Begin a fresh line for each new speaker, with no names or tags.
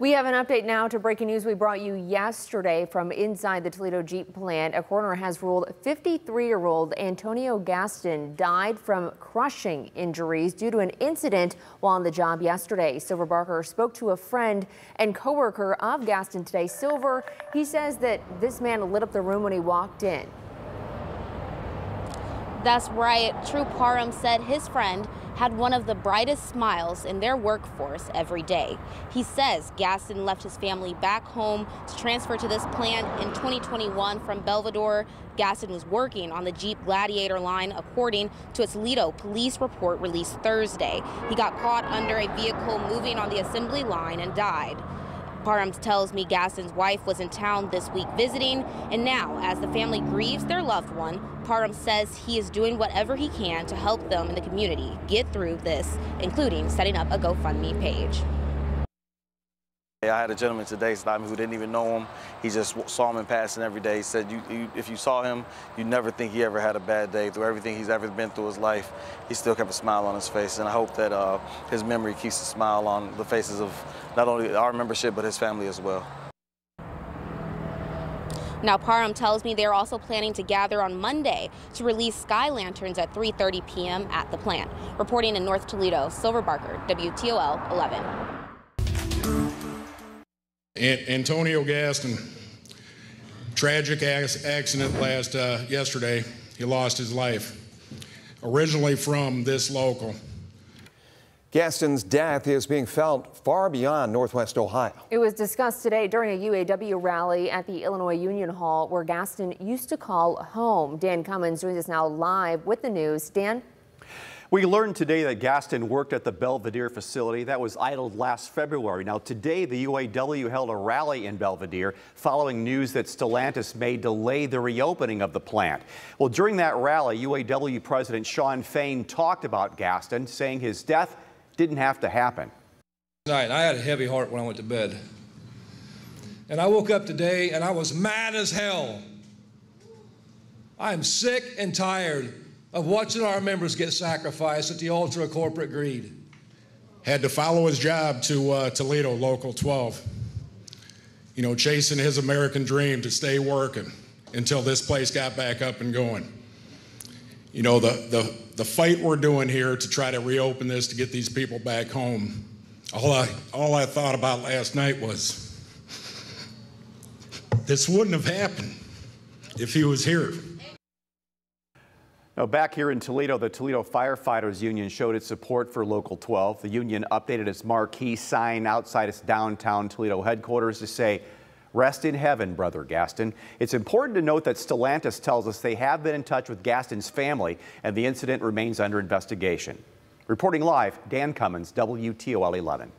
We have an update now to breaking news we brought you yesterday from inside the Toledo Jeep plant. A coroner has ruled 53-year-old Antonio Gaston died from crushing injuries due to an incident while on the job yesterday. Silver Barker spoke to a friend and coworker of Gaston today. Silver, he says that this man lit up the room when he walked in.
That's right. True Parham said his friend had one of the brightest smiles in their workforce every day. He says Gaston left his family back home to transfer to this plant in 2021 from Belvidere. Gaston was working on the Jeep Gladiator line according to a Toledo police report released Thursday. He got caught under a vehicle moving on the assembly line and died. Parham tells me Gaston's wife was in town this week visiting, and now, as the family grieves their loved one, Parham says he is doing whatever he can to help them in the community get through this, including setting up a GoFundMe page.
I had a gentleman today stop me who didn't even know him. He just saw him in passing every day. He said, you, you, if you saw him, you'd never think he ever had a bad day. Through everything he's ever been through his life, he still kept a smile on his face. And I hope that uh, his memory keeps a smile on the faces of not only our membership, but his family as well.
Now, Parham tells me they're also planning to gather on Monday to release sky lanterns at 3.30 p.m. at the plant. Reporting in North Toledo, Silver Barker, WTOL 11.
Antonio Gaston, tragic accident last uh, yesterday. He lost his life. Originally from this local.
Gaston's death is being felt far beyond Northwest Ohio.
It was discussed today during a UAW rally at the Illinois Union Hall where Gaston used to call home. Dan Cummins joins us now live with the news. Dan?
We learned today that Gaston worked at the Belvidere facility that was idled last February. Now, today, the UAW held a rally in Belvidere following news that Stellantis may delay the reopening of the plant. Well, during that rally, UAW President Shawn Fain talked about Gaston, saying his death didn't have to happen.
Night, I had a heavy heart when I went to bed. And I woke up today and I was mad as hell. I'm sick and tired of watching our members get sacrificed at the altar of corporate greed.
Had to follow his job to uh, Toledo, Local 12. You know, chasing his American dream to stay working until this place got back up and going. You know, the, the, the fight we're doing here to try to reopen this to get these people back home, all I, all I thought about last night was this wouldn't have happened if he was here.
Now, back here in Toledo, the Toledo Firefighters Union showed its support for Local 12. The union updated its marquee sign outside its downtown Toledo headquarters to say, Rest in heaven, Brother Gaston. It's important to note that Stellantis tells us they have been in touch with Gaston's family and the incident remains under investigation. Reporting live, Dan Cummins, WTOL 11.